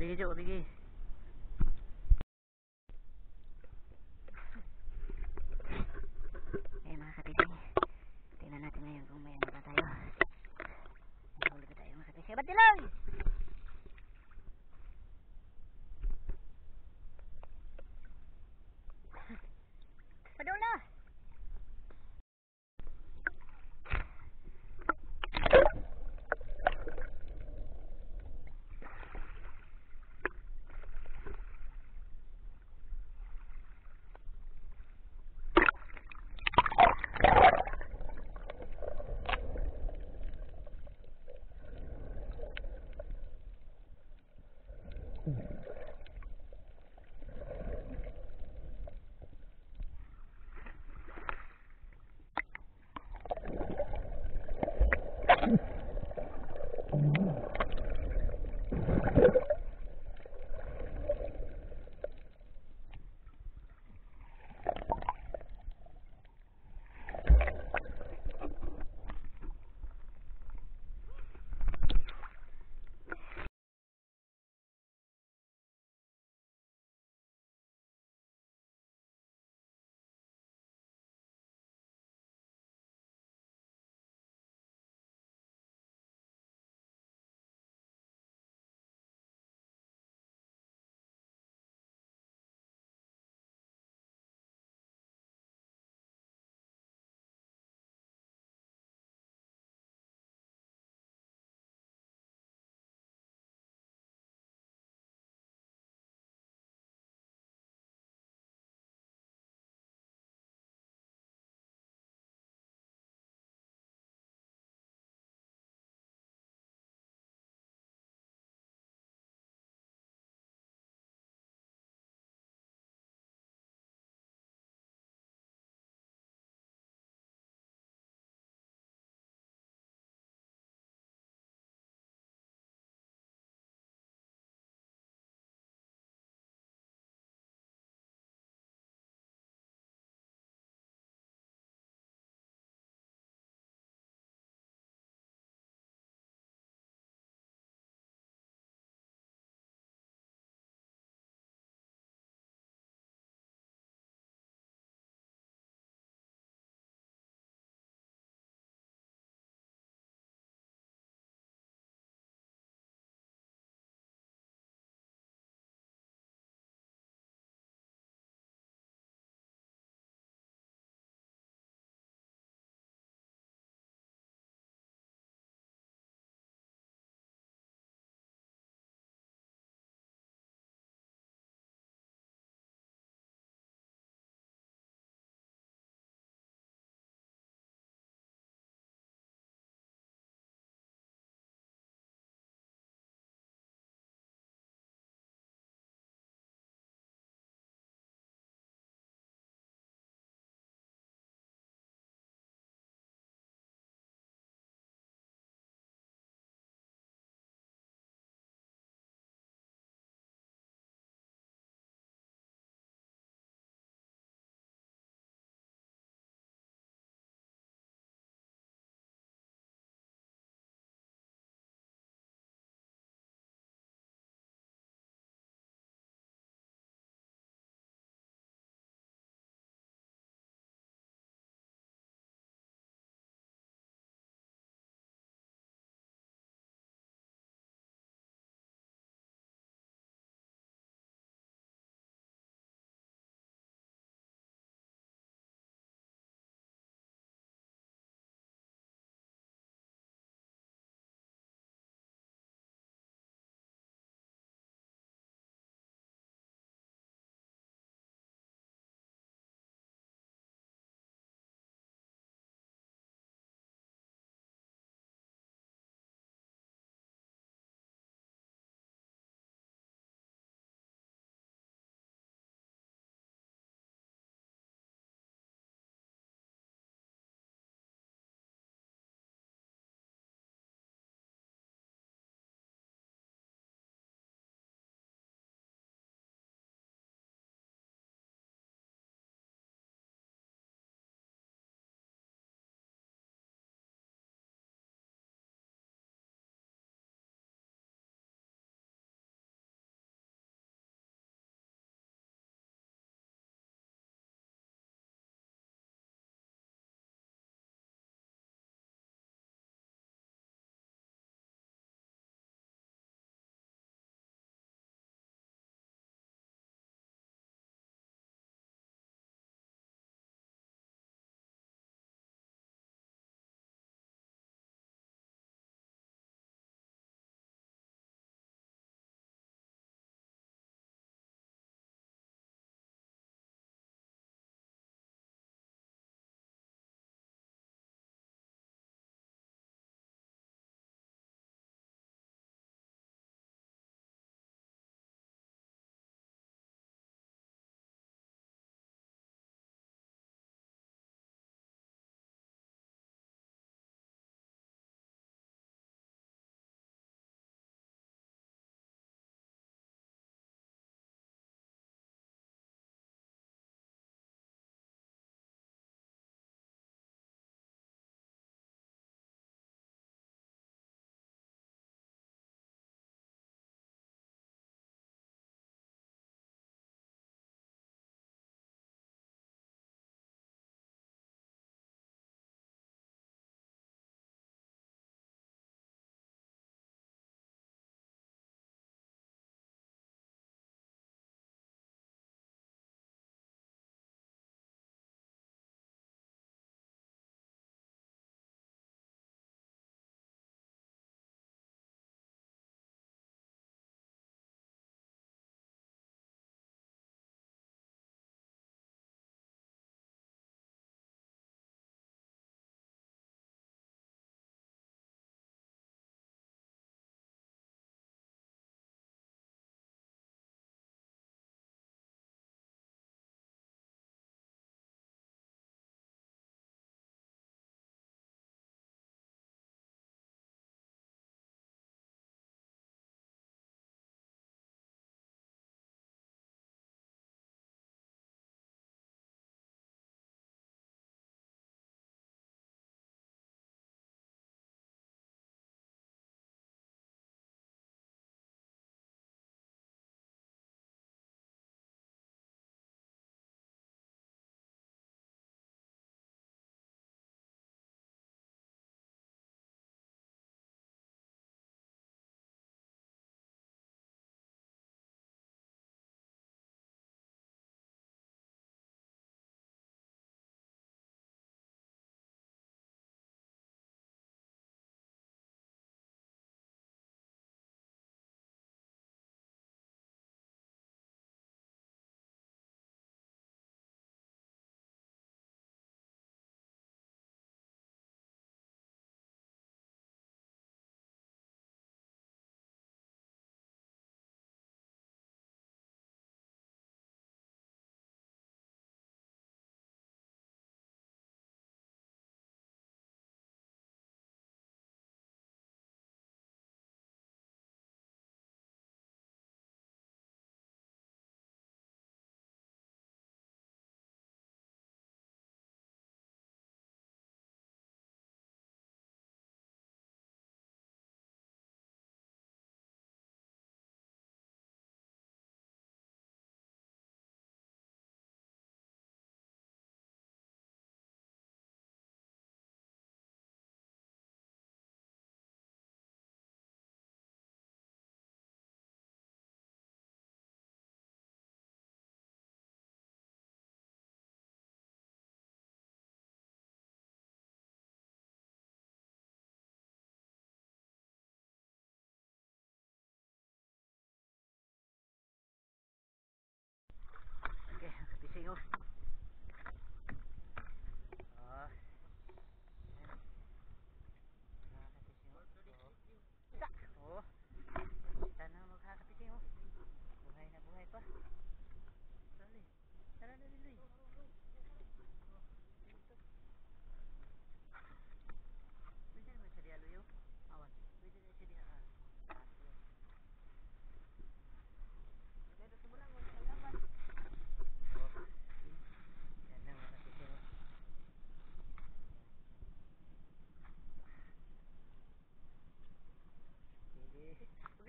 弟弟，哥哥，弟弟。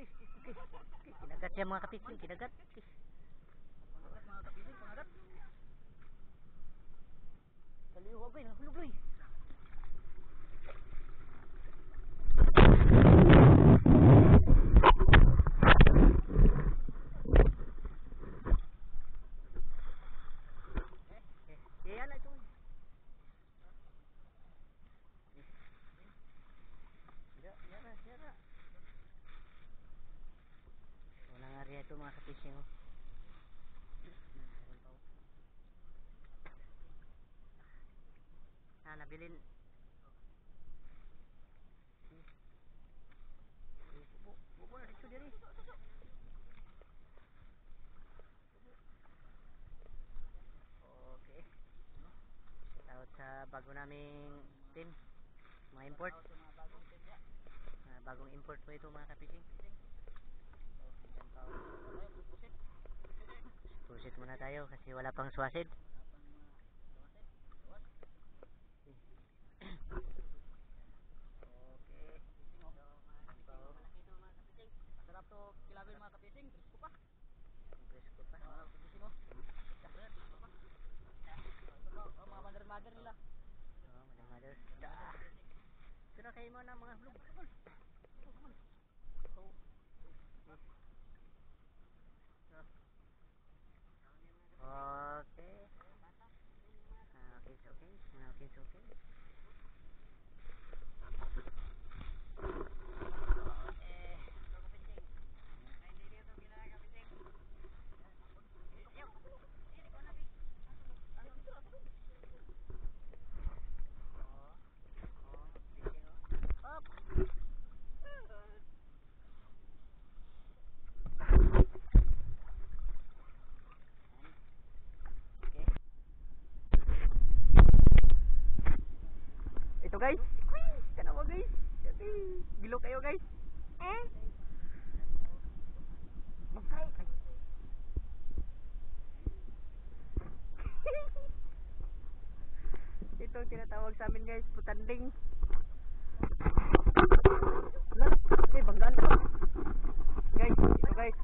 Tis, tis, tis. tis. Kinagat siya mga kapising. Kinagat. Tis. Kinagat mga kapising. Kinagat. Kaliwa ba yun? Nahulog ba? Ito mga kapising. oh. Ah, nabilin. Bubo, bubo na dito diri. Okay. Shout sa bago naming team. Mga import. Ah, bagong import po ito mga kapising. Pusit muna tayo kasi wala pang swasid. Okay. Masarap to kilawin mga kapising. Presko pa. Presko pa. Mga kapising presko pa. Oh, mga mother-mother nila. Oh, madam mother. Da. Ito na kayo mo na mga vlog. Oh. Okay. Ah, okay, it's okay. Ah, okay, it's okay. Okay. Guys. Kasi gilo kayo guys. Eh? Magkay. Ito ang tinatawag sa amin guys, putanding. Wala. Eh, banggaan to. Guys, ito guys.